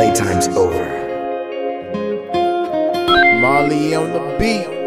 playtime's over. Molly on the beat.